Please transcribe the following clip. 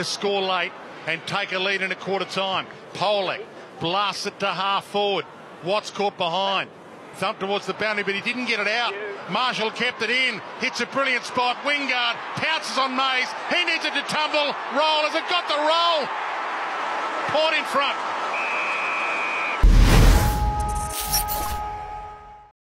to score late and take a lead in a quarter time. Polec blasts it to half forward. Watts caught behind. Thumped towards the boundary, but he didn't get it out. Marshall kept it in. Hits a brilliant spot. Wingard pounces on Mays. He needs it to tumble. Roll. Has it got the roll? Port in front.